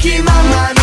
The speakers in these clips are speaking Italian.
Franchi mamma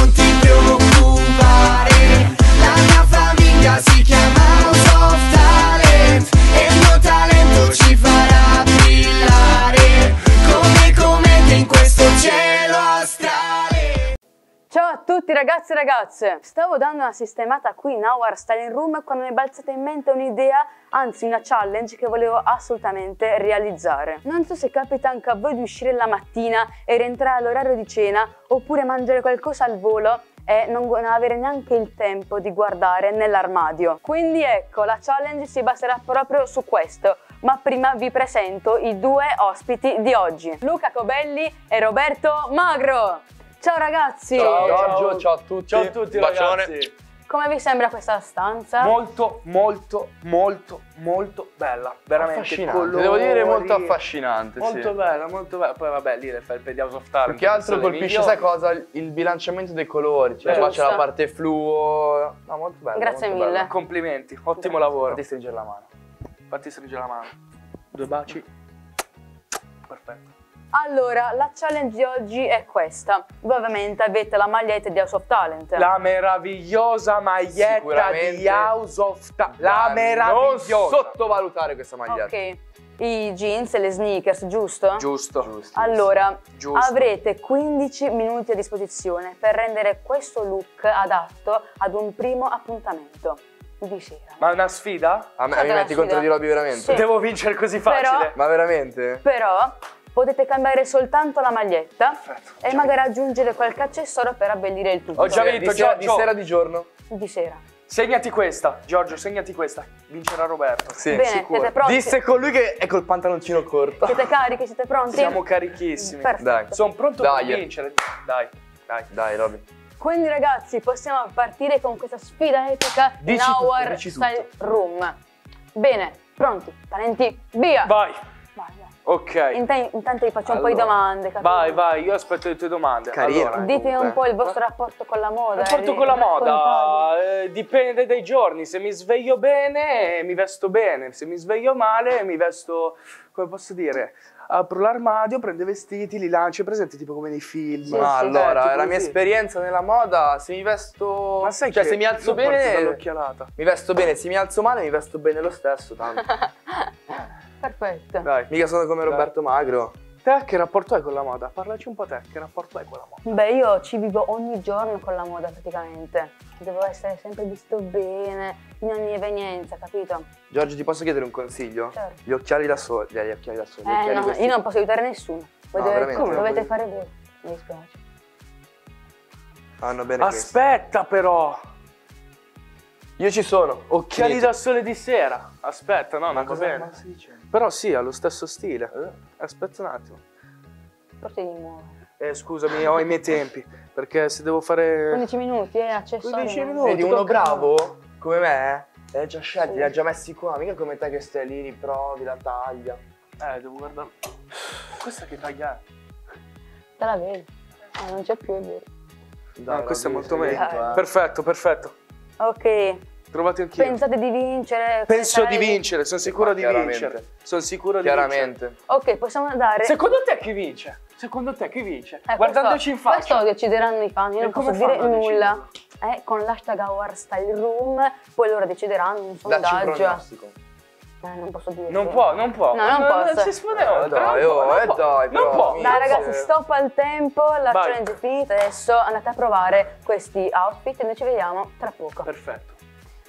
tutti ragazzi e ragazze! Stavo dando una sistemata qui in Our Styling Room quando mi è balzata in mente un'idea, anzi una challenge che volevo assolutamente realizzare. Non so se capita anche a voi di uscire la mattina e rientrare all'orario di cena oppure mangiare qualcosa al volo e non, avere neanche il tempo di guardare nell'armadio. Quindi ecco, la challenge si baserà proprio su questo. Ma prima vi presento i due ospiti di oggi, Luca Cobelli e Roberto Magro. Ciao ragazzi! Ciao Giorgio, ciao a tutti. Ciao a tutti Bacione. ragazzi. Come vi sembra questa stanza? Molto, molto, molto, molto bella. Veramente Affascinante, colori. devo dire molto affascinante, Molto sì. bella, molto bella. Poi vabbè, lì le felpe di House of Talent. Più che altro colpisce, sai cosa? Il- Il bilanciamento dei colori. Cioè, qua c'è la parte fluo. No, molto bello. Grazie molto mille. bello. Complimenti, ottimo lavoro. Fatti stringere la mano. Fatti stringere la mano. Due baci. Perfetto. Allora, la challenge di oggi è questa. Voi ovviamente avete la maglietta di House of Talent. La meravigliosa maglietta di House of Talent. La Da Non meravigliosa. sottovalutare questa maglietta. Ok, i jeans e le sneakers, giusto? Giusto. Giusto. Allora, Giusto. avrete 15 minuti a disposizione per rendere questo look adatto ad un primo appuntamento di sera. Ma è una sfida? A me, mi metti sfida? contro di Robby veramente? Sì. Devo vincere così facile. Ma veramente? Però potete cambiare soltanto la maglietta Perfetto. e magari aggiungere qualche accessorio per abbellire il tutto. Ho già Di vinto, sera, Giorgio. di sera di giorno? Di sera. Segnati questa, Giorgio, segnati questa. Vincerà Roberto. Sì. Bene, sicuro. siete pronti? Disse colui che è col pantaloncino corto. Siete carichi? Siete pronti? Siamo carichissimi. Perfetto. Dai. Sono pronto Dai. per vincere. Dai, dai. Dai, Robby. Quindi ragazzi possiamo partire con questa sfida epica in Dici tutto, Our. Style Room. Bene, pronti, talenti, via! Vai. Ok. Inta- intanto vi faccio un po' di Allora, domande, capito? Vai, vai, io aspetto le tue domande. Carino. Allora, Dite un comunque. po' il vostro rapporto con la moda. Rapporto eh, con la moda eh, dipende dai giorni. Se mi sveglio bene, mi vesto bene. Se mi sveglio male, mi vesto. Come posso dire? Apro l'armadio, prendo i vestiti, li lancio. È presente tipo come nei film. Sì, Ma sì. allora, Eh, la mia esperienza nella moda, se mi vesto... Ma sai cioè, che se mi alzo bene, mi vesto bene. Se mi alzo male, mi vesto bene lo stesso, tanto. Perfetto. Dai. Mica sono come Dai. Roberto Magro. Te che rapporto hai con la moda? Parlaci un po' te, che rapporto hai con la moda? Beh, io ci vivo ogni giorno con la moda praticamente. Devo essere sempre visto bene, in ogni evenienza, capito? Giorgio, ti posso chiedere un consiglio? Certo. Gli occhiali da sole. Gli occhiali da sole. Eh, no, questi- io non posso aiutare nessuno. Voi No, dovete, veramente, come? dovete fare voi. Mi dispiace. Vanno bene. Aspetta però! Io ci sono. Occhiali Finito. da sole di sera. Aspetta, no, non va cosa bene. Però sì, ha lo stesso stile. Aspetta un attimo. Forse di muovere. Eh, scusami, ho i miei tempi. Perché se devo fare. 15 minuti, eh, accessori. 15 no? minuti. Vedi, uno bravo come me, li ha già scelti, li ha già messi qua. Mica come te che stai lì, li provi, la taglia. Eh, devo guardare. Questa che taglia è? Te la vedi. Ah, non c'è più, è vero. Dai, no, questo è molto meglio. eh. Perfetto, perfetto. Ok, Trovate anch'io. pensate di vincere? Penso di vincere, sono sicuro di vincere. Sono sicuro di vincere. Chiaramente. Ok, possiamo dare... Secondo te chi vince? Secondo te chi vince? Eh, Guardandoci in questo- faccia. Questo decideranno i fan, io E non posso come dire nulla. Eh, con l'hashtag Our Style Room, poi loro decideranno un Dacci un sondaggio. pronostico. Eh, non posso dire. Non può, non può. No, non posso. si sfode Eh, oltre. dai, non può, oh, non eh, può. dai, Non può. Dai ragazzi, Sì. stop al tempo, la Vai. challenge è finita, adesso andate a provare questi outfit e noi ci vediamo tra poco. Perfetto.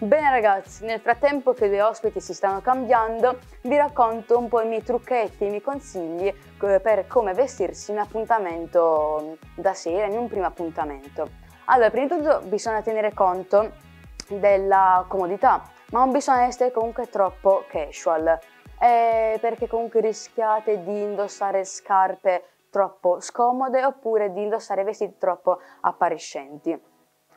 Bene ragazzi, nel frattempo che i due ospiti si stanno cambiando, vi racconto un po' i miei trucchetti, i miei consigli eh, per come vestirsi in un appuntamento da sera, in un primo appuntamento. Allora, prima di tutto bisogna tenere conto della comodità, ma non bisogna essere comunque troppo casual, eh, perché comunque rischiate di indossare scarpe troppo scomode oppure di indossare vestiti troppo appariscenti.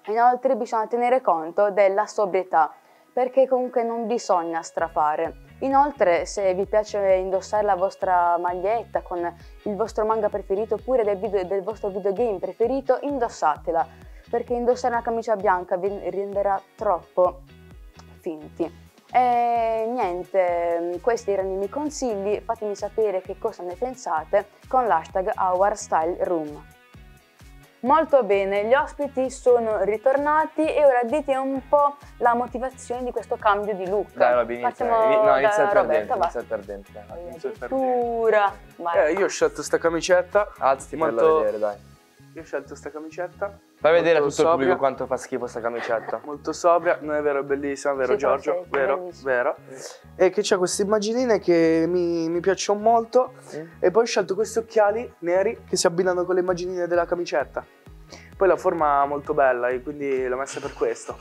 Inoltre bisogna tenere conto della sobrietà, perché comunque non bisogna strafare. Inoltre, se vi piace indossare la vostra maglietta con il vostro manga preferito oppure del, video- del vostro videogame preferito, indossatela, perché indossare una camicia bianca vi renderà troppo finti. E niente, questi erano i miei consigli, fatemi sapere che cosa ne pensate con l'hashtag OurStyleRoom. Molto bene, gli ospiti sono ritornati e ora dite un po' la motivazione di questo cambio di look. Dai, Robby, inizia. Partiamo Ini- No, inizia il Roberto, perdente. va. Inizia il perdente. dai. Inizio il perdente. Eh, io ho scelto sta camicetta. Alzati per molto... vedere, dai. Io ho scelto sta camicetta. Fai vedere a tutto il pubblico sobria, quanto fa schifo sta camicetta. Molto sobria, non è vero, è bellissima, vero Sì, Giorgio? Vero, vero. E che c'ha queste immaginine che mi, mi piacciono molto. E poi ho scelto questi occhiali neri che si abbinano con le immaginine della camicetta. Poi la forma è molto bella e quindi l'ho messa per questo.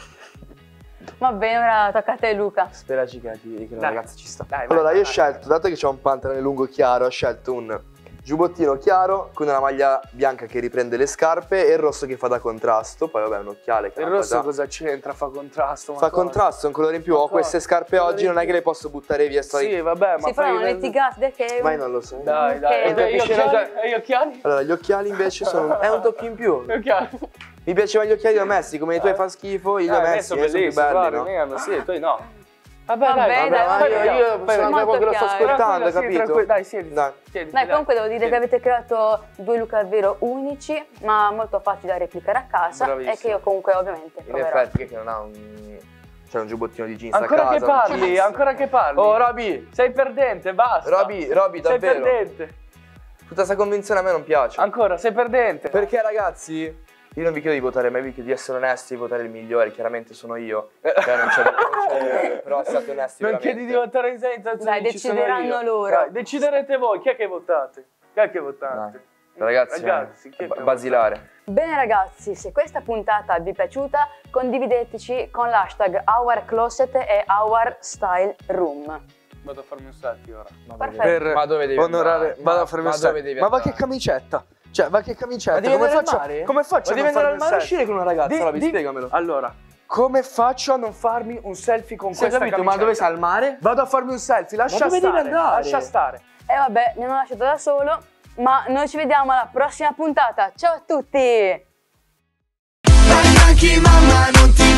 Va bene, ora tocca a te Luca. Speraci che, che la ragazza ci sta. Dai, vai, Allora, vai, io ho vai. scelto, dato che c'ho un pantalone lungo chiaro, ho scelto un giubbottino chiaro con una maglia bianca che riprende le scarpe e il rosso che fa da contrasto. Poi, vabbè, un occhiale che Il rosso cosa- cosa c'entra? Fa contrasto? ma fa cosa? contrasto, è un colore in più. Ma Ho cosa? queste scarpe Colore oggi, non è che le posso buttare via. Sto Sì, vabbè, ma si fanno fai... litigate che... Mai non lo so. Dai, dai. Ok, E vai. gli occhiali? E gli occhiali? Allora, gli occhiali invece sono. è un tocco in più. Gli occhiali? Mi piacevano gli occhiali da Messi, come i tuoi Eh. fa schifo, io Eh, da me Messi sono eh, sono belli, no? sì, tu no. Vabbè, Vabbè, dai, dai, ma vai, io, io sono proprio che lo sto ascoltando, sì, capito? tranquilla, Dai, siediti. Dai. Siediti, Dai, comunque devo dire che avete creato due look davvero unici, ma molto facili da replicare a casa Bravissimo. e che io comunque ovviamente In effetti, che non ha un. C'è un giubbottino di jeans Ancora a che casa. parli, ancora che parli. Oh, Roby! Sei perdente, basta. Roby, Roby, sei davvero. perdente. Tutta questa convinzione a me non piace. Ancora, sei perdente. Perché ragazzi, io non vi chiedo di votare me, vi chiedo di essere onesti, di votare il migliore, chiaramente sono io. Cioè non c'è, non c'è- però siate onesti chiedi di votare in senza Dai, ci sono decideranno io. loro. Dai, deciderete voi. Chi è che votate? Chi è che votate? Dai, Ragazzi, Ragazzi, eh, basilare. Bene ragazzi, se questa puntata vi è piaciuta, condivideteci con l'hashtag OurCloset e OurStyleRoom. Vado a farmi un selfie ora. Ma Perfetto. ma dove devi onorare, andare? vado Ma- a farmi ma un devi Ma va che camicetta? Cioè, va che camicetta? Ma devi come faccio? Come faccio Ma a devi andare al mare uscire con una ragazza, Di- Roby, di- spiegamelo. Allora, come faccio a non farmi un selfie con Sì, ho questa capito, ma camicetta? dove sei al mare? Vado a farmi un selfie, lascia dove devi stare. andare? Lascia stare. E vabbè, mi hanno lasciato da solo, ma noi ci vediamo alla prossima puntata. Ciao a tutti! Vai Franchi mamma non ti